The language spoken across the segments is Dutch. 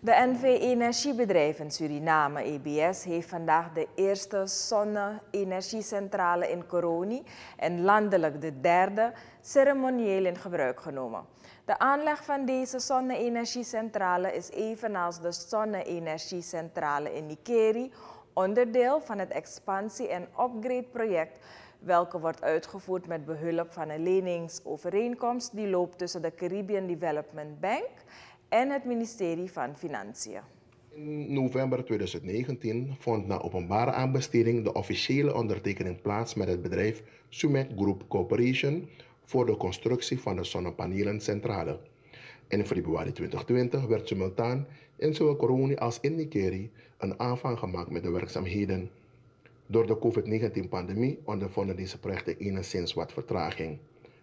De NV Energiebedrijven Suriname, EBS, heeft vandaag de eerste zonne-energiecentrale in Coroni en landelijk de derde ceremonieel in gebruik genomen. De aanleg van deze zonne-energiecentrale is evenals de zonne-energiecentrale in Nikeri onderdeel van het expansie- en upgrade-project welke wordt uitgevoerd met behulp van een leningsovereenkomst die loopt tussen de Caribbean Development Bank en het ministerie van Financiën. In november 2019 vond na openbare aanbesteding de officiële ondertekening plaats met het bedrijf Sumet Group Corporation voor de constructie van de zonnepanelencentrale. In februari 2020 werd simultaan in zowel Coroni als in Nikeri een aanvang gemaakt met de werkzaamheden. Door de COVID-19-pandemie ondervonden deze projecten enigszins wat vertraging.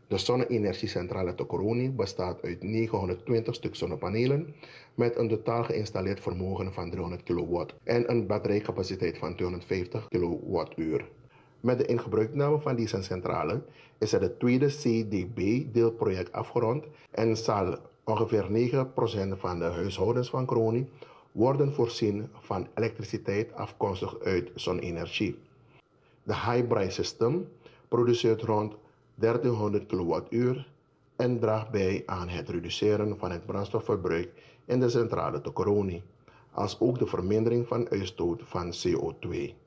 De zonne-energiecentrale te Coroni bestaat uit 920 stuk zonnepanelen met een totaal geïnstalleerd vermogen van 300 kW en een batterijcapaciteit van 250 kWh. Met de ingebruikname van deze centrale is het het tweede CDB-deelproject afgerond en zal ongeveer 9% van de huishoudens van Coroni worden voorzien van elektriciteit afkomstig uit zonne-energie. De hybrid system produceert rond 1300 kWh en draagt bij aan het reduceren van het brandstofverbruik in de centrale te Coroni, als ook de vermindering van uitstoot van CO2.